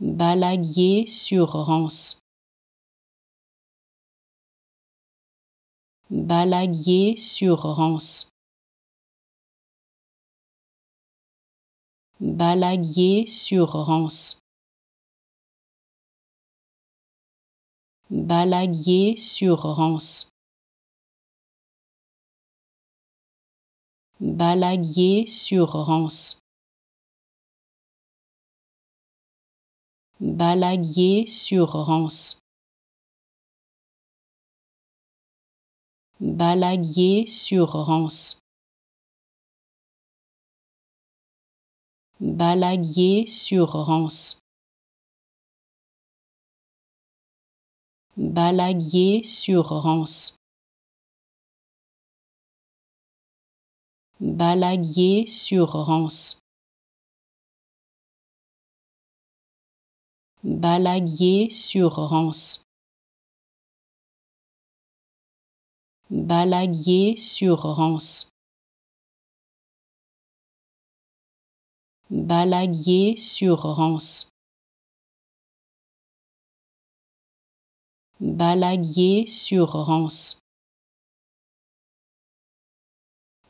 Balaguier sur Rance. Balaguier sur Rance. Balaguier sur Rance. Balaguier sur Rance. Balaguier sur Rance. Balaguier sur Rance. Balaguier sur Rance. Balaguier sur Rance. Balaguier sur Rance. Balaguier sur Rance. Balaguier sur Rance. Balaguier sur Rance. Balaguier sur Rance. Balaguier sur Rance.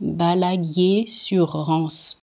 Balaguier sur Rance.